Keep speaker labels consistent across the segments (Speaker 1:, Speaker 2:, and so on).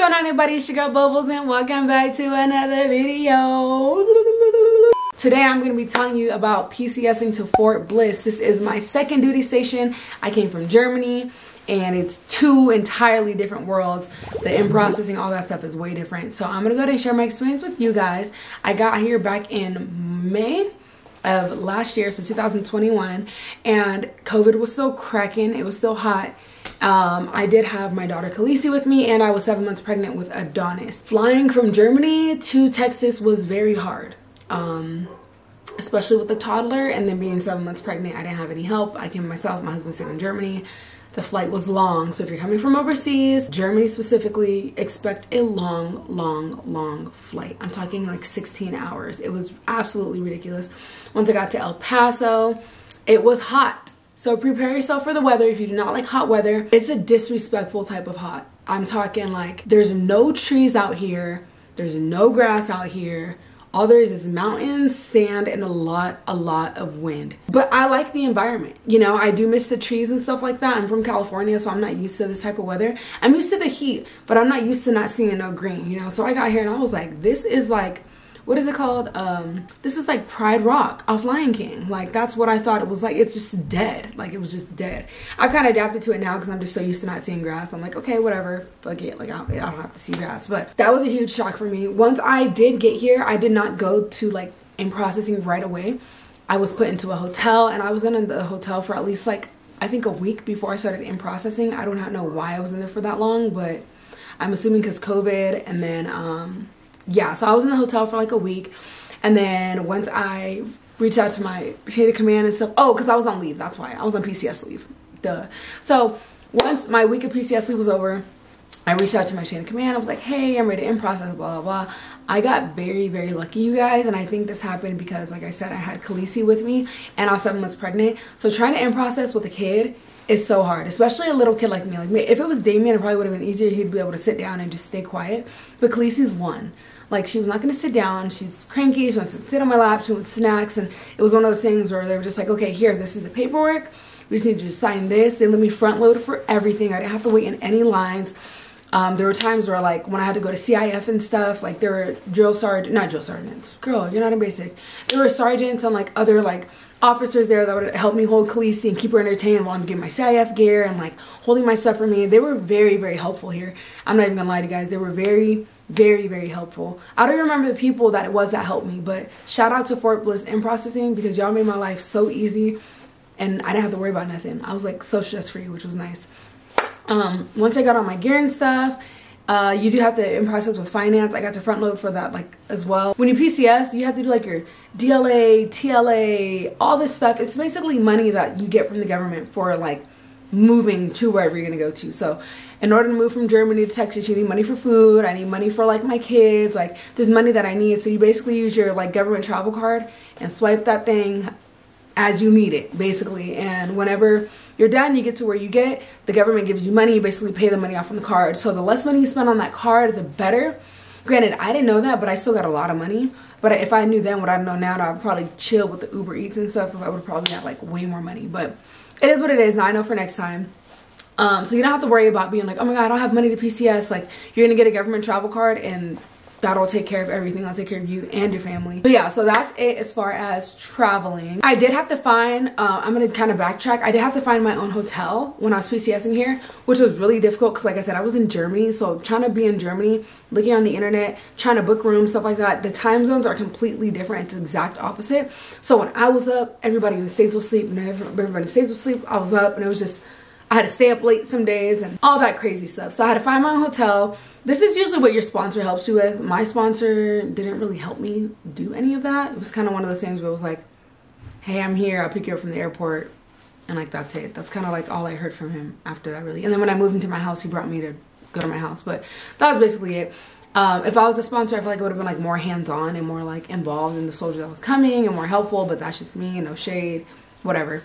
Speaker 1: going on everybody? It's your girl Bubbles and welcome back to another video. Today I'm going to be telling you about PCSing to Fort Bliss. This is my second duty station. I came from Germany and it's two entirely different worlds. The in processing, all that stuff is way different. So I'm going to go ahead and share my experience with you guys. I got here back in May of last year, so 2021, and COVID was still cracking. It was still hot um, I did have my daughter Khaleesi with me and I was seven months pregnant with Adonis. Flying from Germany to Texas was very hard. Um, especially with the toddler and then being seven months pregnant, I didn't have any help. I came myself, my husband stayed in Germany. The flight was long. So if you're coming from overseas, Germany specifically, expect a long, long, long flight. I'm talking like 16 hours. It was absolutely ridiculous. Once I got to El Paso, it was hot. So prepare yourself for the weather if you do not like hot weather. It's a disrespectful type of hot. I'm talking like there's no trees out here, there's no grass out here. All there is is mountains, sand, and a lot, a lot of wind. But I like the environment. You know, I do miss the trees and stuff like that. I'm from California, so I'm not used to this type of weather. I'm used to the heat, but I'm not used to not seeing no green, you know? So I got here and I was like, this is like what is it called? Um, this is like Pride Rock off Lion King. Like that's what I thought it was like. It's just dead. Like it was just dead. I've kind of adapted to it now because I'm just so used to not seeing grass. I'm like, okay, whatever, fuck it. Like I don't, I don't have to see grass. But that was a huge shock for me. Once I did get here, I did not go to like in processing right away. I was put into a hotel and I was in the hotel for at least like I think a week before I started in processing. I do not know why I was in there for that long, but I'm assuming because COVID and then um yeah, so I was in the hotel for like a week. And then once I reached out to my chain of command and stuff, oh, because I was on leave. That's why. I was on PCS leave. Duh. So once my week of PCS leave was over, I reached out to my chain of command. I was like, hey, I'm ready to in process, blah, blah, blah. I got very, very lucky, you guys. And I think this happened because, like I said, I had Khaleesi with me and I was seven months pregnant. So trying to in process with a kid is so hard, especially a little kid like me. Like if it was Damien, it probably would have been easier. He'd be able to sit down and just stay quiet. But Khaleesi's one. Like she was not gonna sit down. She's cranky. She wants to sit on my lap. She wants snacks, and it was one of those things where they were just like, okay, here, this is the paperwork. We just need you to sign this. They let me front load for everything. I didn't have to wait in any lines. Um, there were times where like when I had to go to CIF and stuff, like there were drill sergeant, not drill sergeants, girl, you're not in basic. There were sergeants and like other like officers there that would help me hold Khaleesi and keep her entertained while I'm getting my CIF gear and like holding my stuff for me. They were very, very helpful here. I'm not even gonna lie to you guys. They were very, very, very helpful. I don't remember the people that it was that helped me, but shout out to Fort Bliss in processing because y'all made my life so easy and I didn't have to worry about nothing. I was like so stress free, which was nice. Um, once I got all my gear and stuff, uh, you do have to in process with finance. I got to front load for that like as well. When you PCS, you have to do like your DLA, TLA, all this stuff. It's basically money that you get from the government for like moving to wherever you're gonna go to. So in order to move from Germany to Texas, you need money for food. I need money for like my kids. Like there's money that I need. So you basically use your like government travel card and swipe that thing as you need it basically. And whenever you're done, you get to where you get, the government gives you money, you basically pay the money off on the card. So the less money you spend on that card, the better. Granted, I didn't know that, but I still got a lot of money. But if I knew then what I know now, I'd probably chill with the Uber Eats and stuff because I would probably have like way more money. But it is what it is. Now I know for next time. Um, so you don't have to worry about being like, oh my god, I don't have money to PCS. Like you're gonna get a government travel card and that'll take care of everything. I'll take care of you and your family. But yeah, so that's it as far as traveling. I did have to find, uh, I'm gonna kind of backtrack. I did have to find my own hotel when I was PCSing here, which was really difficult because like I said, I was in Germany. So trying to be in Germany, looking on the internet, trying to book rooms, stuff like that, the time zones are completely different. It's exact opposite. So when I was up, everybody in the States was asleep and everybody in the States was asleep. I was up and it was just, I had to stay up late some days and all that crazy stuff. So I had to find my own hotel. This is usually what your sponsor helps you with. My sponsor didn't really help me do any of that. It was kind of one of those things where it was like, hey, I'm here. I'll pick you up from the airport. And like, that's it. That's kind of like all I heard from him after that really. And then when I moved into my house, he brought me to go to my house. But that was basically it. Um, if I was a sponsor, I feel like it would have been like more hands-on and more like involved in the soldier that was coming and more helpful, but that's just me, no shade, whatever.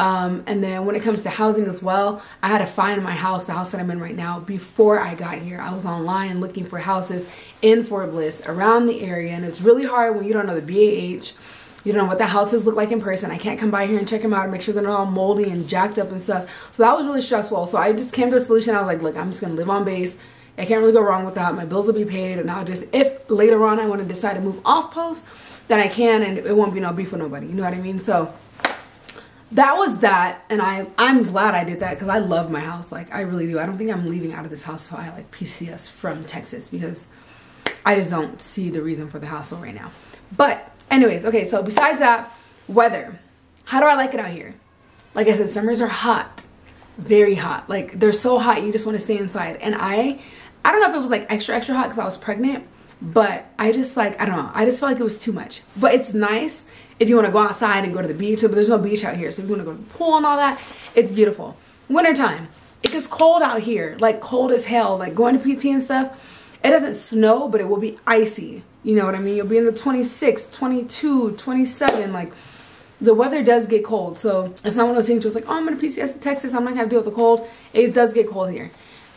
Speaker 1: Um, and then when it comes to housing as well, I had to find my house, the house that I'm in right now, before I got here. I was online looking for houses in Fort Bliss around the area. And it's really hard when you don't know the BAH. You don't know what the houses look like in person. I can't come by here and check them out and make sure they're not all moldy and jacked up and stuff. So that was really stressful. So I just came to a solution. I was like, look, I'm just going to live on base I can't really go wrong with that. My bills will be paid, and I'll just if later on I want to decide to move off post, then I can, and it won't be no beef with nobody. You know what I mean? So that was that and i i'm glad i did that because i love my house like i really do. I don't think i'm leaving out of this house so i like pcs from texas because i just don't see the reason for the hassle right now. But anyways okay so besides that weather. How do i like it out here? Like i said summers are hot very hot. Like they're so hot you just want to stay inside. And i i don't know if it was like extra extra hot because i was pregnant but i just like i don't know. I just felt like it was too much. But it's nice if you want to go outside and go to the beach, but there's no beach out here. So if you want to go to the pool and all that, it's beautiful. Wintertime, it gets cold out here, like cold as hell. Like going to PT and stuff, it doesn't snow, but it will be icy. You know what I mean? You'll be in the 26, 22, 27, like the weather does get cold. So it's not one of those things where it's like, oh, I'm going to PCS in Texas. I'm not going to have to deal with the cold. It does get cold here.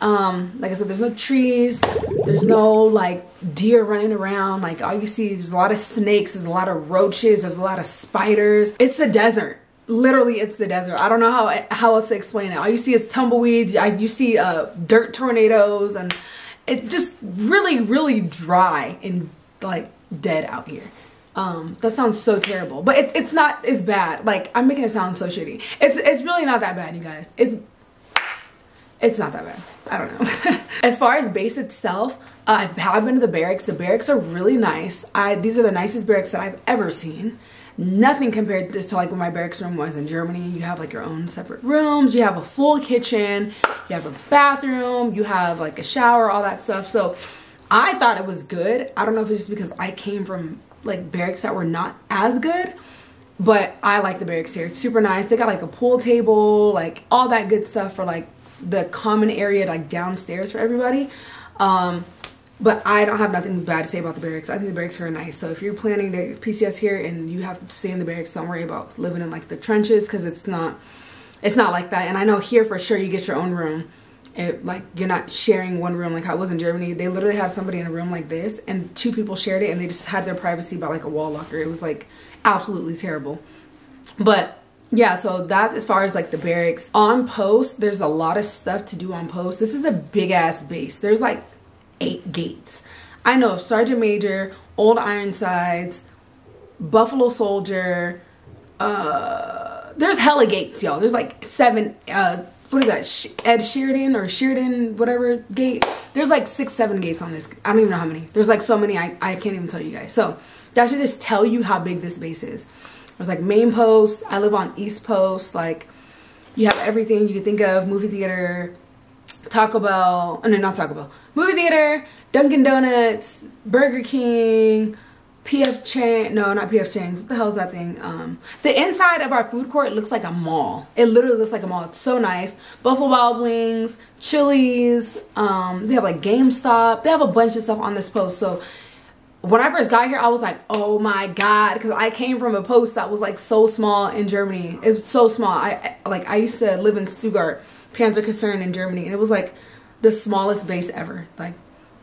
Speaker 1: Um, like I said, there's no trees, there's no like deer running around. Like all you see, there's a lot of snakes, there's a lot of roaches, there's a lot of spiders. It's the desert. Literally, it's the desert. I don't know how how else to explain it. All you see is tumbleweeds. You see uh, dirt tornadoes, and it's just really, really dry and like dead out here. Um, that sounds so terrible, but it, it's not as bad. Like I'm making it sound so shitty. It's it's really not that bad, you guys. It's it's not that bad. I don't know. as far as base itself, uh, I have been to the barracks. The barracks are really nice. I these are the nicest barracks that I've ever seen. Nothing compared to, to like when my barracks room was in Germany. You have like your own separate rooms. You have a full kitchen. You have a bathroom. You have like a shower, all that stuff. So I thought it was good. I don't know if it's just because I came from like barracks that were not as good but I like the barracks here. It's super nice. They got like a pool table, like all that good stuff for like the common area like downstairs for everybody. Um, but I don't have nothing bad to say about the barracks. I think the barracks are nice. So if you're planning to PCS here and you have to stay in the barracks, don't worry about living in like the trenches because it's not it's not like that. And I know here for sure you get your own room. It, like you're not sharing one room like I was in Germany. They literally had somebody in a room like this and two people shared it and they just had their privacy by like a wall locker. It was like absolutely terrible. But yeah so that's as far as like the barracks. On post there's a lot of stuff to do on post. This is a big ass base. There's like eight gates. I know sergeant major old ironsides buffalo soldier uh there's hella gates y'all. There's like seven uh what is that ed sheridan or sheridan whatever gate? There's like six seven gates on this. I don't even know how many. There's like so many i, I can't even tell you guys. So that should just tell you how big this base is there's like main post. I live on East Post. Like you have everything you can think of. Movie theater, Taco Bell. Oh, no, not Taco Bell. Movie theater, Dunkin' Donuts, Burger King, PF Chang. No, not PF Chang's. What the hell is that thing? Um, the inside of our food court looks like a mall. It literally looks like a mall. It's so nice. Buffalo Wild Wings, Chili's. Um, they have like GameStop. They have a bunch of stuff on this post. So when I first got here, I was like, oh my God. Because I came from a post that was like so small in Germany. It's so small. I like I used to live in Stuttgart, Panzerkaserne in Germany. And it was like the smallest base ever. Like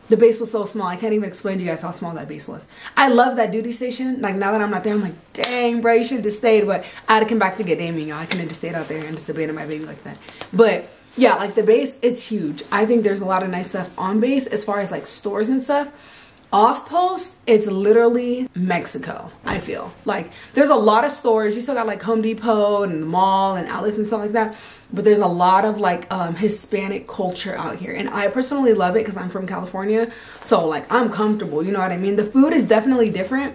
Speaker 1: the base was so small. I can't even explain to you guys how small that base was. I love that duty station. Like now that I'm not there, I'm like, dang, bro, you should have just stayed. But I had to come back to get Damien, y'all. I couldn't just stayed out there and just abandoned my baby like that. But yeah, like the base, it's huge. I think there's a lot of nice stuff on base as far as like stores and stuff off post it's literally mexico i feel. Like there's a lot of stores. You still got like home depot and the mall and outlets and stuff like that but there's a lot of like um, hispanic culture out here and i personally love it because i'm from california so like i'm comfortable you know what i mean? The food is definitely different.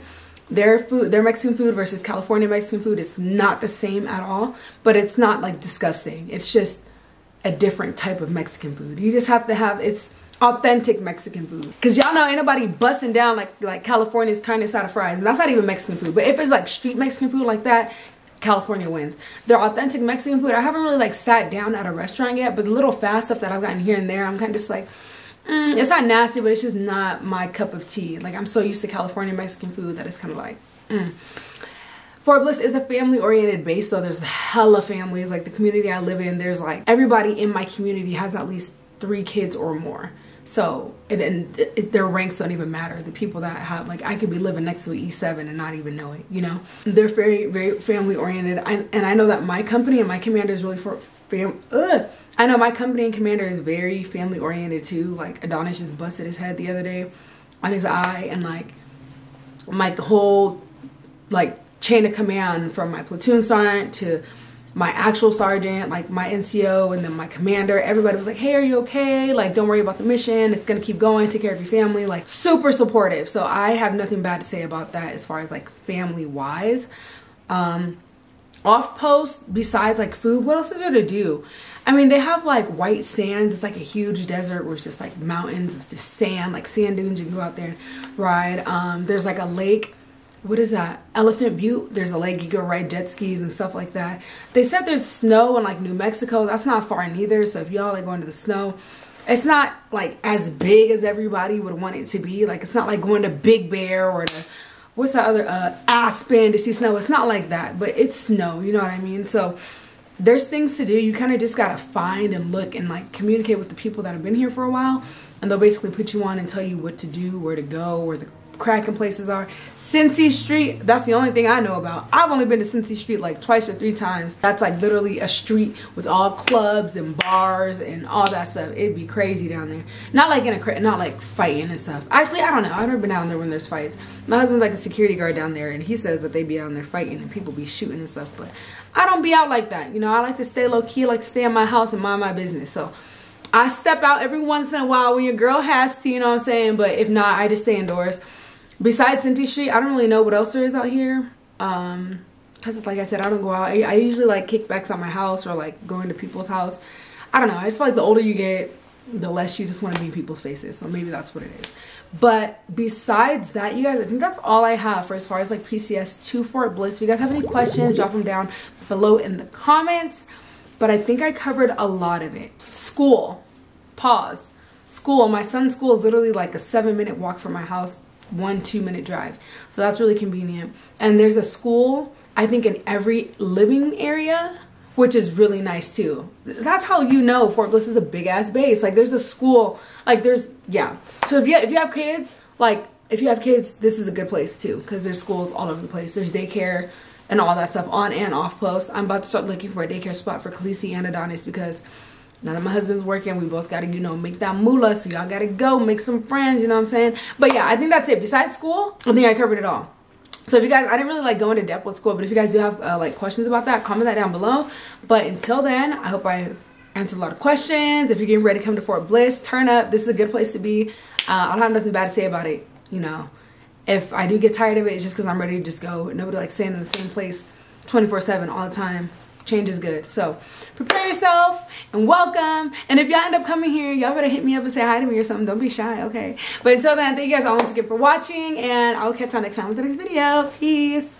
Speaker 1: Their food their mexican food versus california mexican food is not the same at all but it's not like disgusting. It's just a different type of mexican food. You just have to have it's authentic Mexican food. Cause y'all know ain't nobody busting down like like California's carne of fries. And that's not even Mexican food. But if it's like street Mexican food like that, California wins. Their authentic Mexican food, I haven't really like sat down at a restaurant yet, but the little fast stuff that I've gotten here and there, I'm kind of just like, mm, it's not nasty, but it's just not my cup of tea. Like I'm so used to California Mexican food that it's kind of like, mm. Fort Bliss is a family oriented base, so there's hella families. Like the community I live in, there's like everybody in my community has at least three kids or more. So it, and it, their ranks don't even matter. The people that have like I could be living next to an E7 and not even know it. You know, they're very very family oriented. I, and I know that my company and my commander is really for fam. Ugh. I know my company and commander is very family oriented too. Like Adonis just busted his head the other day on his eye, and like my whole like chain of command from my platoon sergeant to my actual sergeant, like my NCO, and then my commander. Everybody was like, "Hey, are you okay? Like, don't worry about the mission. It's gonna keep going. Take care of your family." Like, super supportive. So I have nothing bad to say about that as far as like family wise. Um, off post, besides like food, what else is there to do? I mean, they have like white sands. It's like a huge desert where it's just like mountains of just sand, like sand dunes. You can go out there and ride. Um, there's like a lake what is that? Elephant Butte. There's a lake you go ride jet skis and stuff like that. They said there's snow in like New Mexico. That's not far neither. So if y'all are going to the snow, it's not like as big as everybody would want it to be. Like it's not like going to Big Bear or what's that other uh, Aspen to see snow. It's not like that, but it's snow. You know what I mean? So there's things to do. You kind of just gotta find and look and like communicate with the people that have been here for a while, and they'll basically put you on and tell you what to do, where to go, where the cracking places are. Cincy Street, that's the only thing I know about. I've only been to Cincy Street like twice or three times. That's like literally a street with all clubs and bars and all that stuff. It'd be crazy down there. Not like in a, not like fighting and stuff. Actually, I don't know. I've never been down there when there's fights. My husband's like a security guard down there and he says that they be down there fighting and people be shooting and stuff. But I don't be out like that. You know, I like to stay low key, like stay in my house and mind my business. So I step out every once in a while when your girl has to, you know what I'm saying? But if not, I just stay indoors besides Cincy Street, I don't really know what else there is out here. Um, cause like I said, I don't go out. I, I usually like kickbacks at my house or like going to people's house. I don't know. I just feel like the older you get, the less you just want to be in people's faces. So maybe that's what it is. But besides that, you guys, I think that's all I have for as far as like PCS to Fort Bliss. If you guys have any questions, drop them down below in the comments. But I think I covered a lot of it. School, pause. School, my son's school is literally like a seven minute walk from my house one two minute drive. So that's really convenient. And there's a school i think in every living area which is really nice too. That's how you know fort bliss is a big ass base. Like there's a school like there's yeah. So if you if you have kids like if you have kids this is a good place too because there's schools all over the place. There's daycare and all that stuff on and off post. I'm about to start looking for a daycare spot for Khaleesi and Adonis because now that my husband's working, we both got to, you know, make that moolah. So y'all got to go make some friends, you know what I'm saying? But yeah, I think that's it. Besides school, I think I covered it all. So if you guys, I didn't really like go into depth with school, but if you guys do have uh, like questions about that, comment that down below. But until then, I hope I answered a lot of questions. If you're getting ready to come to Fort Bliss, turn up. This is a good place to be. Uh, I don't have nothing bad to say about it, you know. If I do get tired of it, it's just because I'm ready to just go. Nobody like staying in the same place 24 7 all the time Change is good. So prepare yourself and welcome. And if y'all end up coming here, y'all better hit me up and say hi to me or something. Don't be shy, okay? But until then, thank you guys all once again for watching. And I'll catch y'all next time with the next video. Peace.